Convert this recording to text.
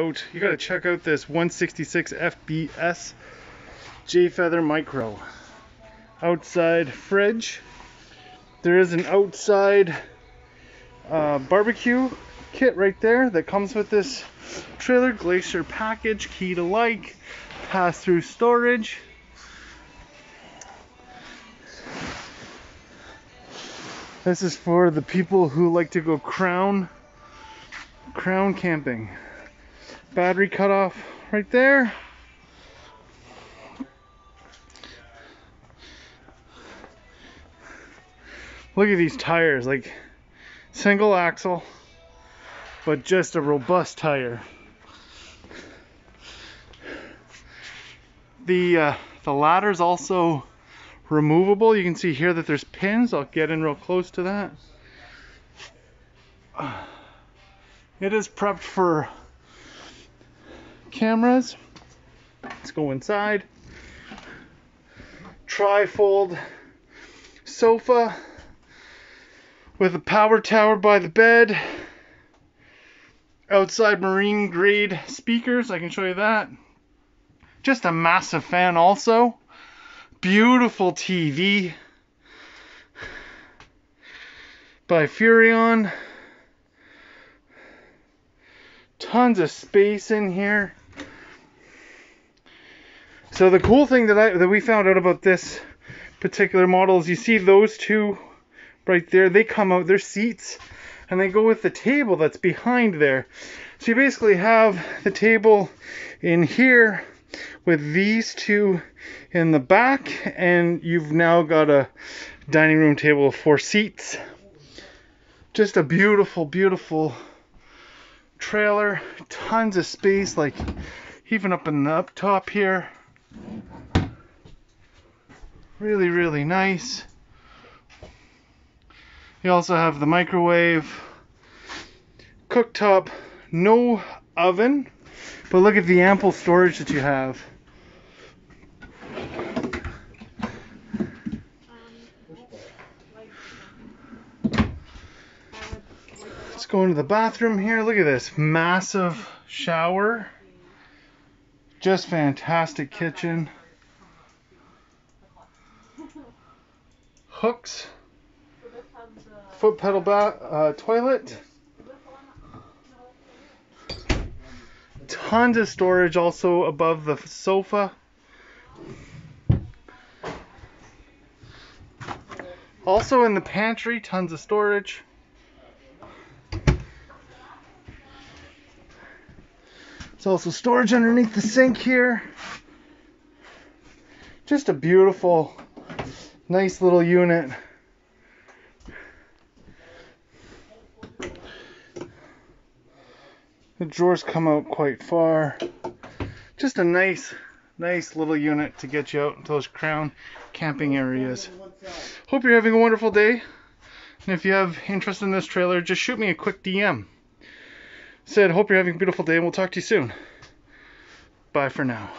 You gotta check out this 166 FBS Jay Feather Micro. Outside fridge. There is an outside uh, barbecue kit right there that comes with this trailer glacier package, key to like, pass through storage. This is for the people who like to go crown crown camping. Battery cutoff right there. Look at these tires, like single axle, but just a robust tire. The uh, the ladder's also removable. You can see here that there's pins. I'll get in real close to that. It is prepped for cameras. Let's go inside. Trifold sofa with a power tower by the bed. Outside marine grade speakers, I can show you that. Just a massive fan also. Beautiful TV by Furrion. Tons of space in here. So the cool thing that I that we found out about this particular model is you see those two right there, they come out, they're seats, and they go with the table that's behind there. So you basically have the table in here with these two in the back, and you've now got a dining room table with four seats. Just a beautiful, beautiful trailer. Tons of space, like even up in the up top here. Really, really nice. You also have the microwave, cooktop, no oven, but look at the ample storage that you have. Let's go into the bathroom here. Look at this massive shower. Just fantastic kitchen. Hooks. Foot pedal ba- uh, toilet. Tons of storage also above the sofa. Also in the pantry, tons of storage. There's also storage underneath the sink here. Just a beautiful, nice little unit. The drawers come out quite far. Just a nice, nice little unit to get you out into those crown camping areas. Hope you're having a wonderful day. And if you have interest in this trailer, just shoot me a quick DM. Said, hope you're having a beautiful day and we'll talk to you soon. Bye for now.